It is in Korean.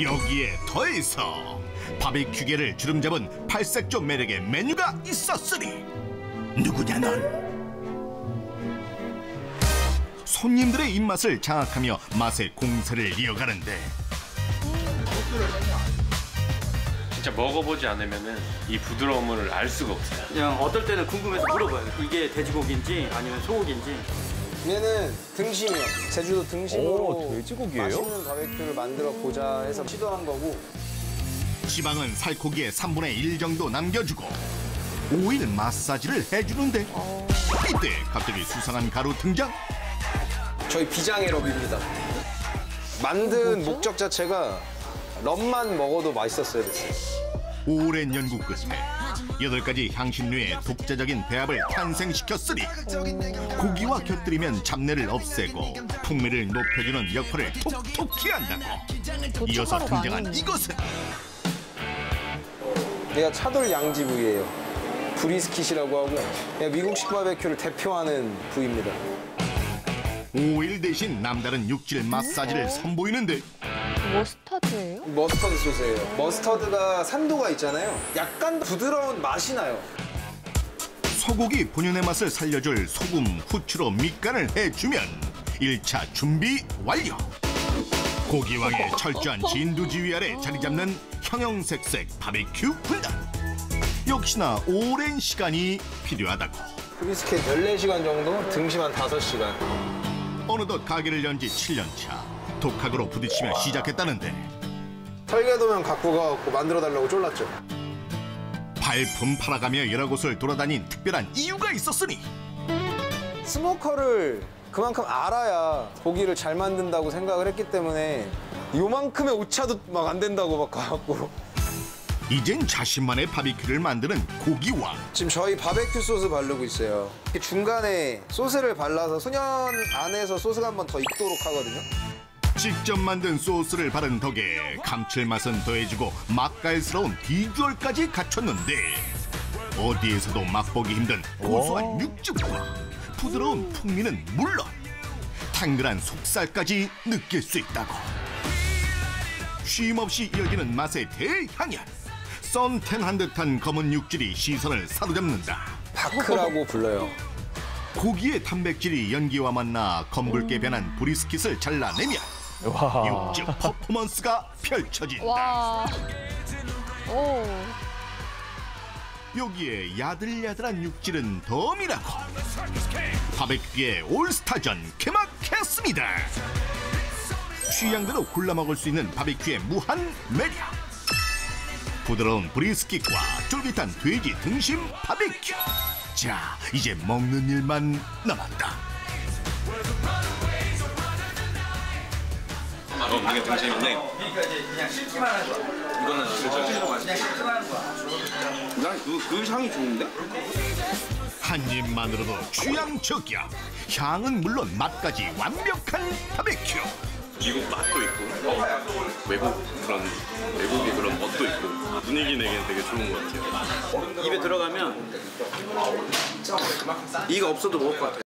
여기에 더해서 바비큐계를 주름잡은 팔색조 매력의 메뉴가 있었으니 누구냐 넌? 손님들의 입맛을 장악하며 맛의 공세를 이어가는데 진짜 먹어보지 않으면은 이 부드러움을 알 수가 없어요. 그냥 어떨 때는 궁금해서 물어봐요. 이게 돼지고기인지 아니면 소고기인지. 얘는 등심이요. 제주도 등심으로 오, 돼지고기예요? 맛있는 바베큐를 만들어 보자 해서 시도한 거고 지방은 살코기의 3분의 1 정도 남겨주고 오일 마사지를 해주는데 이때 갑자기 수상한 가루 등장 저희 비장의 럽입니다. 만든 목적 자체가 럽만 먹어도 맛있었어요. 오랜 연구 끝에 여덟 가지 향신료의 독자적인 배합을 탄생시켰으니 고기와 곁들이면 잡내를 없애고 풍미를 높여주는 역할을 톡톡히 한다고 이어서 등장한 이것은 얘가 차돌 양지 부위예요. brisket이라고 하고 미국식 바베큐를 대표하는 부위입니다. 오일 대신 남다른 육질 마사지를 선보이는데 머스타드예요? 머스터드 소스예요. 머스터드가 산도가 있잖아요. 약간 부드러운 맛이 나요. 소고기 본연의 맛을 살려줄 소금, 후추로 밑간을 해주면 일차 준비 완료. 고기왕의 철저한 진두지휘 아래 자리 잡는 형형색색 바베큐 군단. 역시나 오랜 시간이 필요하다고. 브리스킷 14시간 정도, 등심 한 5시간. 어느덧 가게를 연 지 7년 차. 독학으로 부딪히며 시작했다는데 설계도면 갖고 가갖고 만들어 달라고 쫄랐죠. 발품 팔아가며 여러 곳을 돌아다닌 특별한 이유가 있었으니 smoker를 그만큼 알아야 고기를 잘 만든다고 생각을 했기 때문에 요만큼의 오차도 막 안 된다고 막 가갖고 이젠 자신만의 바비큐를 만드는 고기왕. 지금 저희 바베큐 소스 바르고 있어요. 이렇게 중간에 소스를 발라서 훈연 안에서 소스가 한 번 더 익도록 하거든요. 직접 만든 소스를 바른 덕에 감칠맛은 더해지고 맛깔스러운 비주얼까지 갖췄는데 어디에서도 맛보기 힘든 고소한 육즙과 부드러운 풍미는 물론 탱글한 속살까지 느낄 수 있다고 쉼없이 이어지는 맛의 대향연 썬텐한 듯한 검은 육질이 시선을 사로잡는다 바크라고 불러요. 고기의 단백질이 연기와 만나 검붉게 변한 브리스킷을 잘라내면 와. 육즙 퍼포먼스가 펼쳐진다. 와. 오. 여기에 야들야들한 육질은 덤이라고. 바베큐의 올스타전 개막했습니다. 취향대로 골라 먹을 수 있는 바베큐의 무한 매력. 부드러운 브리스킷과 쫄깃한 돼지 등심 바베큐. 자, 이제 먹는 일만 남았다. 어, 이게 등심인데 이거는 난그 그 향이 좋은데? 한 입만으로도 취향 저격. 향은 물론 맛까지 완벽한 바베큐. 미국 맛도 있고 외국 그런 외국의 그런 멋도 있고 분위기 내기는 되게 좋은 것 같아요. 입에 들어가면 이가 없어도 먹을 것 같아요.